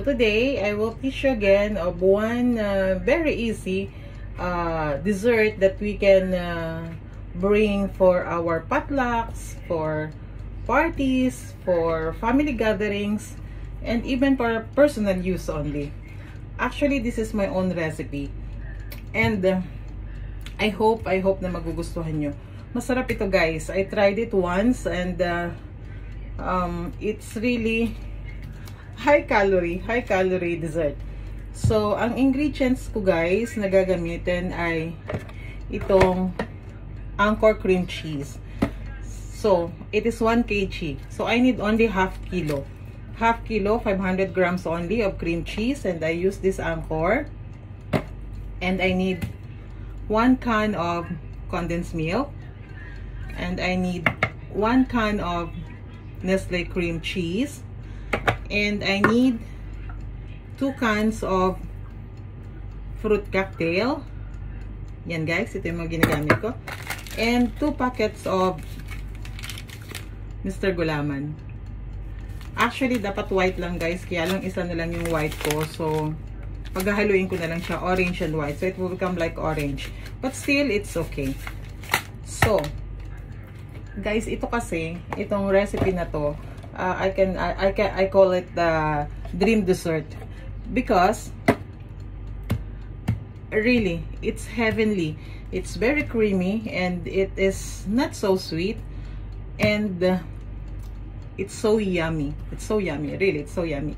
Today, I will teach you again of one uh, very easy uh, dessert that we can uh, bring for our potlucks, for parties, for family gatherings, and even for personal use only. Actually, this is my own recipe. And uh, I hope, I hope na magugustuhan nyo. Masarap ito guys. I tried it once and uh, um, it's really high calorie, high calorie dessert. So, ang ingredients ko guys na gagamitin ay itong Anchor cream cheese. So, it is 1 kg. So, I need only half kilo. Half kilo, 500 grams only of cream cheese and I use this Anchor. And I need 1 can of condensed milk. And I need 1 can of Nestle cream cheese and I need two cans of fruit cocktail. Yan guys, ito yung mga ginagamit ko. And two packets of Mr. Gulaman. Actually dapat white lang guys. Kaya lang isa na lang yung white ko. So paghahaluin ko na lang siya. Orange and white. So it will become like orange. But still it's okay. So guys ito kasi itong recipe na to uh, I can I, I can I call it the dream dessert. Because really it's heavenly. It's very creamy and it is not so sweet and uh, it's so yummy. It's so yummy really it's so yummy.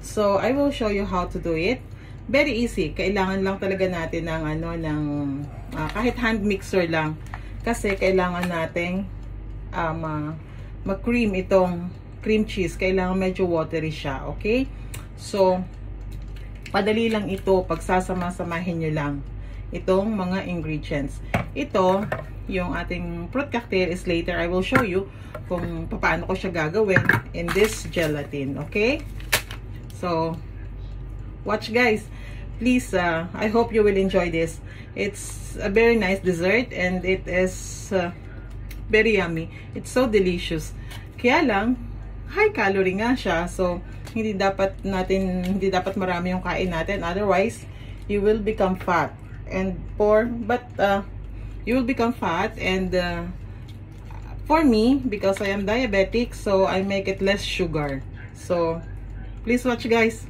So I will show you how to do it. Very easy. Kailangan lang talaga natin ng ano ng uh, kahit hand mixer lang. Kasi kailangan nating um, uh, mag-cream itong cream cheese, kailangan medyo watery siya, okay? So, padali lang ito, pagsasama-samahin nyo lang itong mga ingredients. Ito, yung ating fruit cocktail is later, I will show you kung paano ko siya gagawin in this gelatin, okay? So, watch guys. Please, uh, I hope you will enjoy this. It's a very nice dessert and it is uh, very yummy. It's so delicious. Kaya lang, high calorie nga siya. So, hindi dapat natin, hindi dapat marami yung kain natin. Otherwise, you will become fat. And for, but, uh, you will become fat. And, uh, for me, because I am diabetic, so I make it less sugar. So, please watch guys.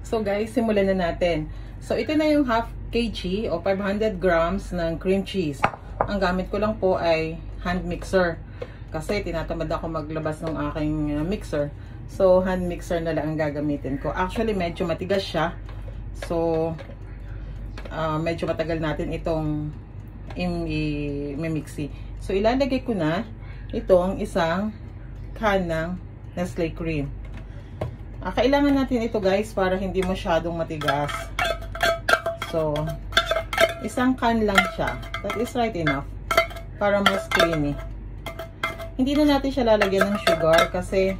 So guys, simulan na natin. So, ito na yung half kg o 500 grams ng cream cheese. Ang gamit ko lang po ay hand mixer. Kasi tinatamad ako maglabas ng aking uh, mixer. So, hand mixer na lang ang gagamitin ko. Actually, medyo matigas siya. So, uh, medyo matagal natin itong i-mixi. So, ilalagay ko na itong isang can ng Nestle cream. Uh, kailangan natin ito guys para hindi masyadong matigas. So, isang can lang siya. That is right enough para mas creamy. Hindi na natin siya lalagyan ng sugar kasi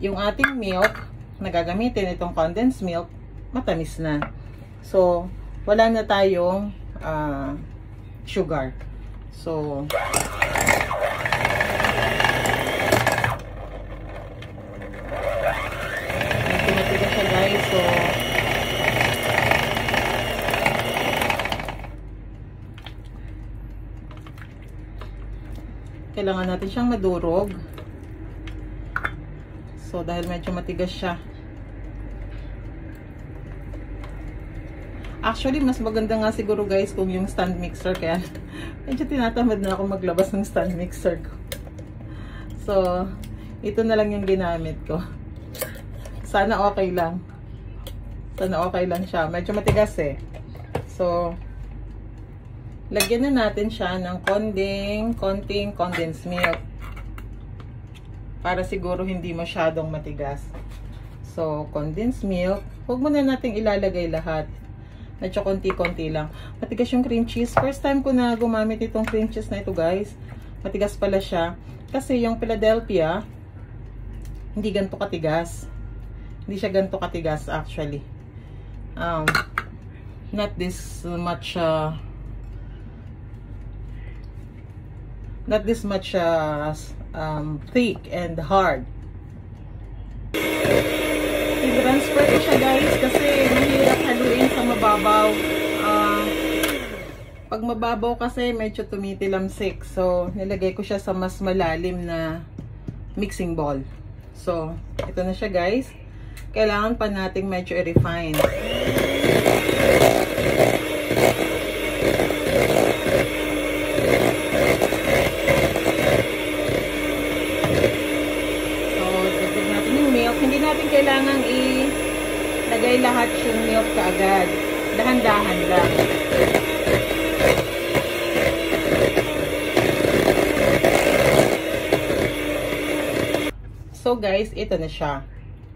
yung ating milk na gagamitin, itong condensed milk, matamis na. So, wala na tayong uh, sugar. So, Pinatigas siya guys. So, kailangan natin siyang madurog. So, dahil medyo matigas siya. Actually, mas maganda nga siguro guys kung yung stand mixer. Kaya medyo tinatamad na ako maglabas ng stand mixer ko. So, ito na lang yung ginamit ko. Sana okay lang. Sana okay lang siya. Medyo matigas eh. So, Lagyan na natin siya ng konding, konting condensed milk. Para siguro hindi masyadong matigas. So, condensed milk. Huwag mo na natin ilalagay lahat. Medyo konti-konti lang. Matigas yung cream cheese. First time ko na gumamit itong cream cheese na ito guys. Matigas pala siya. Kasi yung Philadelphia, hindi ganito katigas. Hindi siya ganito katigas actually. Um, not this much uh, not this much uh, um, thick and hard. siya guys kasi mahirap haluin sa mababaw. Uh, pag mababaw kasi medyo tumitilamsik. So, nilagay ko siya sa mas malalim na mixing bowl. So, ito na siya guys. Kailangan pa nating medyo i-refine. natin kailangan ilagay milk kaagad. Dahan-dahan lang. So guys, ito na siya.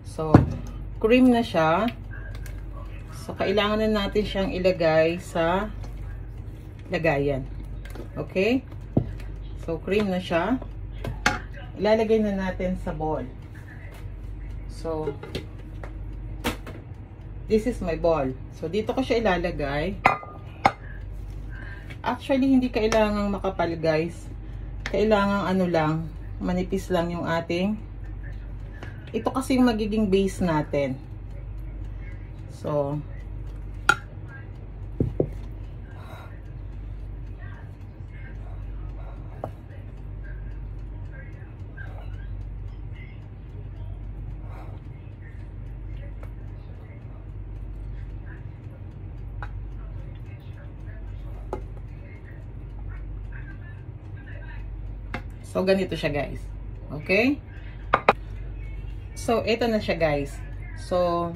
So, cream na siya. So, kailangan na natin siyang ilagay sa lagayan. Okay? So, cream na siya. Ilalagay na natin sa bowl. So, this is my ball. So, dito ko siya ilalagay. Actually, hindi kailangang makapal, guys. Kailangang ano lang, manipis lang yung ating ito kasi yung magiging base natin. So, So, ganito siya guys. Okay? So, ito na siya guys. So,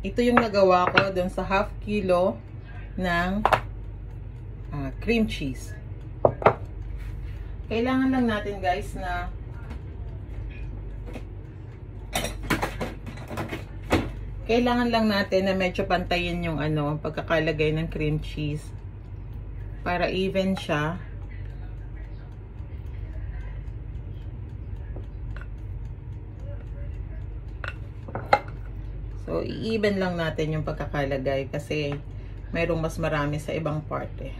ito yung nagawa ko dun sa half kilo ng uh, cream cheese. Kailangan lang natin guys na kailangan lang natin na medyo pantayin yung ano, pagkakalagay ng cream cheese para even siya So, i-even lang natin yung pagkakalagay kasi mayroong mas marami sa ibang part eh.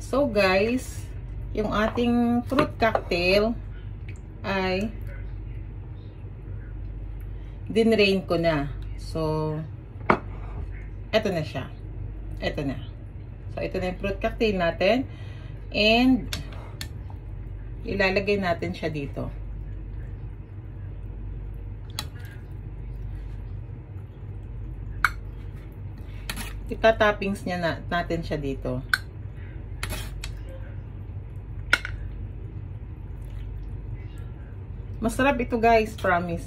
So, guys, yung ating fruit cocktail ay dinrain ko na. So, eto na siya. Eto na. So, ito na yung fruit cocktail natin. And, ilalagay natin siya dito. Ita-toppings niya na, natin siya dito. Masarap ito guys, promise.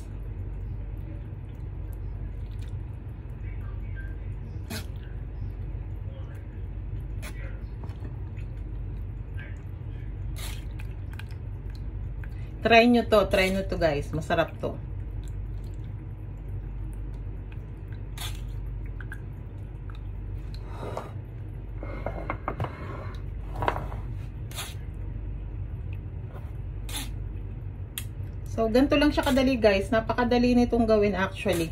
Try nyo to, try nyo to guys. Masarap to. So, ganito lang siya kadali guys. Napakadali nitong gawin actually.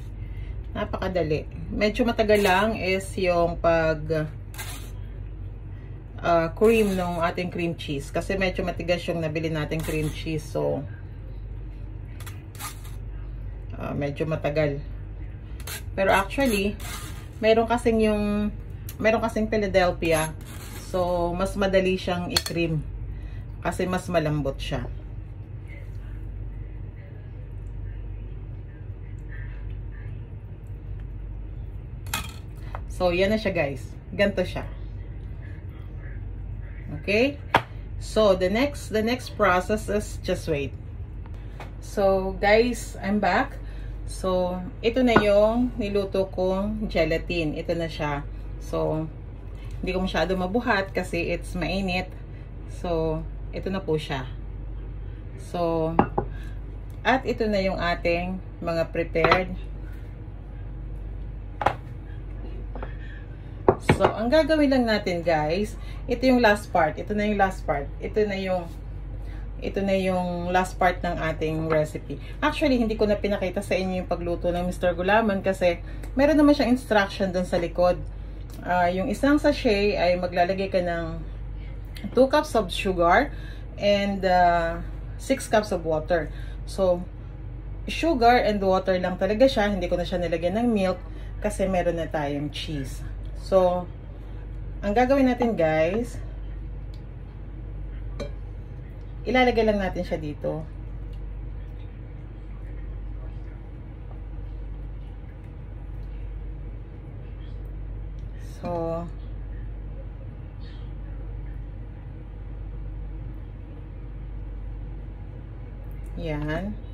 Napakadali. Medyo matagal lang is yung pag uh, cream ng ating cream cheese. Kasi medyo matigas yung nabili nating cream cheese. So, uh, medyo matagal. Pero actually, meron kasing yung, meron kasing Philadelphia. So, mas madali siyang i-cream. Kasi mas malambot siya. So, yan na siya guys. Ganto siya. Okay? So, the next, the next process is just wait. So, guys, I'm back. So, ito na yung niluto kong gelatin. Ito na siya. So, hindi ko masyado mabuhat kasi it's mainit. So, ito na po siya. So, at ito na yung ating mga prepared So, ang gagawin lang natin guys, ito yung last part. Ito na yung last part. Ito na yung ito na yung last part ng ating recipe. Actually, hindi ko na pinakita sa inyo yung pagluto ng Mr. Gulaman kasi meron naman siyang instruction dun sa likod. Uh, yung isang sachet ay maglalagay ka ng 2 cups of sugar and uh, 6 cups of water. So, sugar and water lang talaga siya. Hindi ko na siya nilagyan ng milk kasi meron na tayong cheese. So, ang gagawin natin guys, ilalagay lang natin siya dito. So, yan.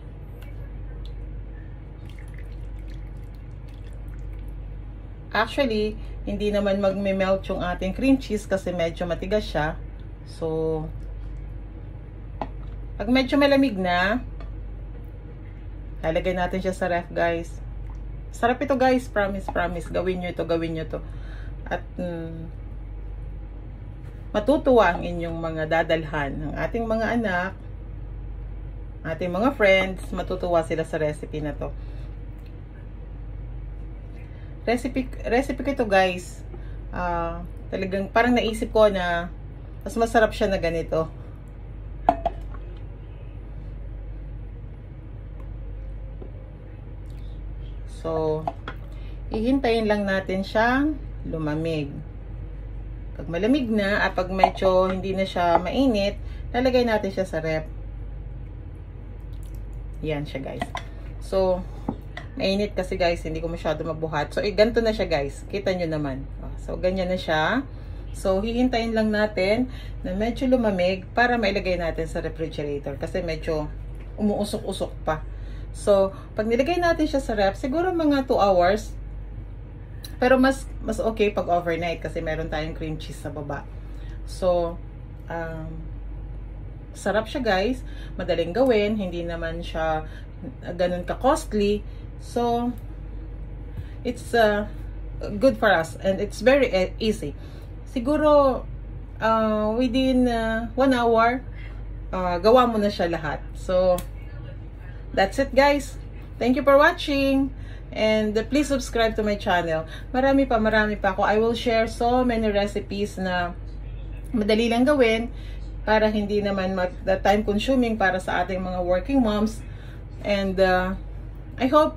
Actually, hindi naman magme-melt yung ating cream cheese kasi medyo matigas siya. So, pag medyo malamig na, lalagay natin siya sa ref, guys. Sarap ito, guys. Promise, promise. Gawin nyo ito, gawin nyo ito. At, mm, matutuwa ang inyong mga dadalhan ng ating mga anak, ating mga friends, matutuwa sila sa recipe na to recipe, recipe ko ito guys. Uh, talagang parang naisip ko na mas masarap siya na ganito. So, ihintayin lang natin siyang lumamig. Pag malamig na, at pag medyo hindi na siya mainit, lalagay natin siya sa rep. Yan siya guys. So, Mainit kasi guys, hindi ko masyado mabuhat. So, eh, ganito na siya guys. Kita nyo naman. Oh, so, ganyan na siya. So, hihintayin lang natin na medyo lumamig para mailagay natin sa refrigerator. Kasi medyo umuusok-usok pa. So, pag nilagay natin siya sa ref, siguro mga 2 hours. Pero mas mas okay pag overnight kasi meron tayong cream cheese sa baba. So, um, sarap siya guys. Madaling gawin. Hindi naman siya ganun ka-costly. So, it's uh, good for us and it's very uh, easy. Siguro, uh, within uh, one hour, uh, gawa mo na siya lahat. So, that's it guys. Thank you for watching. And uh, please subscribe to my channel. Marami pa, marami pa ako. I will share so many recipes na madali lang gawin para hindi naman time consuming para sa ating mga working moms. And uh, I hope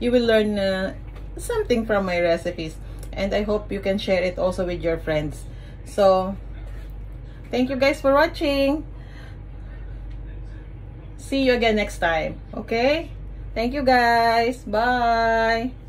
you will learn uh, something from my recipes. And I hope you can share it also with your friends. So thank you guys for watching. See you again next time. Okay? Thank you guys. Bye